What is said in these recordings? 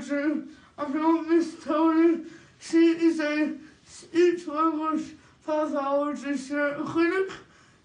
TheraTree. I found Miss Tony. She is a speech language pathologist here at clinic.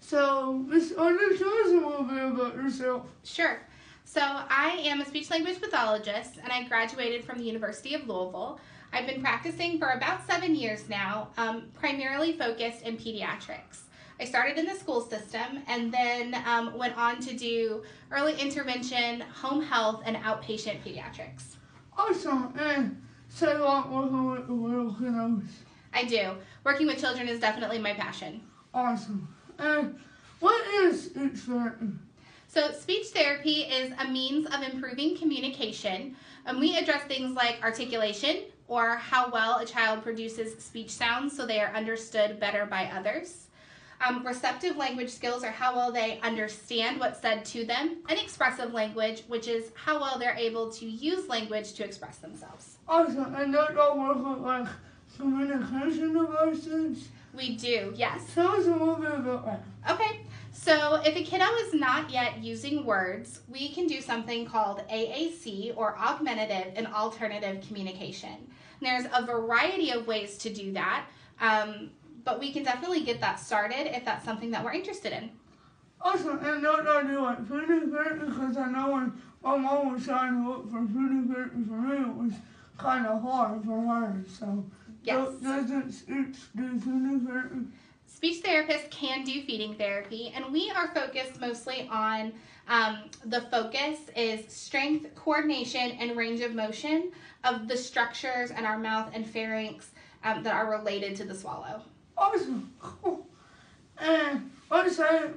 So, Miss Anya, tell us a little bit about yourself. Sure. So, I am a speech language pathologist and I graduated from the University of Louisville. I've been practicing for about seven years now, um, primarily focused in pediatrics. I started in the school system and then um, went on to do early intervention, home health, and outpatient pediatrics. Awesome. Eh, and say a lot working with the little kiddos. I do. Working with children is definitely my passion. Awesome. And what is speech therapy? So, speech therapy is a means of improving communication, and we address things like articulation or how well a child produces speech sounds so they are understood better by others. Um, receptive language skills are how well they understand what's said to them, and expressive language, which is how well they're able to use language to express themselves. Awesome. And don't y'all work with like communication devices? We do, yes. Tell us a little bit about that. Okay, so if a kiddo is not yet using words, we can do something called AAC or augmentative and alternative communication. And there's a variety of ways to do that, um, but we can definitely get that started if that's something that we're interested in. Awesome. And don't y'all do like food therapy? Because I know when my mom was trying to look for food therapy for me, it was kind of hard for her. So, Yes. doesn't speech do food therapy? Speech therapists can do feeding therapy, and we are focused mostly on um, the focus is strength, coordination, and range of motion of the structures in our mouth and pharynx um, that are related to the swallow. Awesome. Cool. And say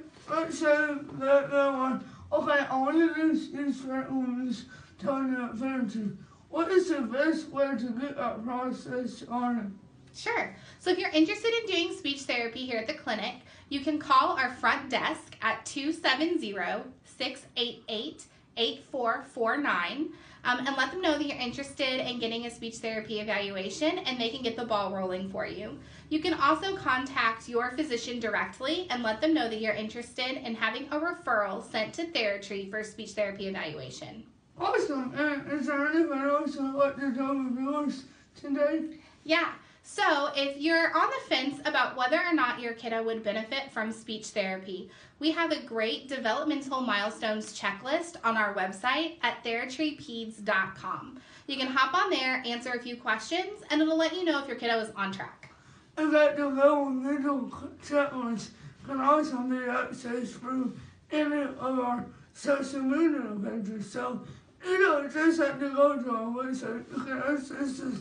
that one, okay, I want to do speech therapy with this Tony at TheraTree. What is the best way to get that process started? Sure. So if you're interested in doing speech therapy here at the clinic, you can call our front desk at 270-688-8449 um, and let them know that you're interested in getting a speech therapy evaluation and they can get the ball rolling for you. You can also contact your physician directly and let them know that you're interested in having a referral sent to TheraTree for speech therapy evaluation. Awesome. And is there anything else you'd like to tell viewers today? Yeah. So, if you're on the fence about whether or not your kiddo would benefit from speech therapy, we have a great developmental milestones checklist on our website at theratreepeds.com. You can hop on there, answer a few questions, and it'll let you know if your kiddo is on track. And that developmental checklist can also be accessed through any of our social media pages. So you don't just have to go to our website. You can access this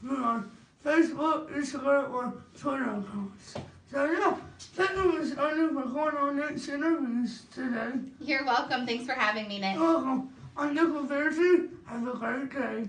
through our Facebook, Instagram, or Twitter accounts. So yeah, thank you, Ms. Anya, for going on next interviews today. You're welcome. Thanks for having me, Nick. You're welcome. I'm Nicole TheraTree. Have a great day.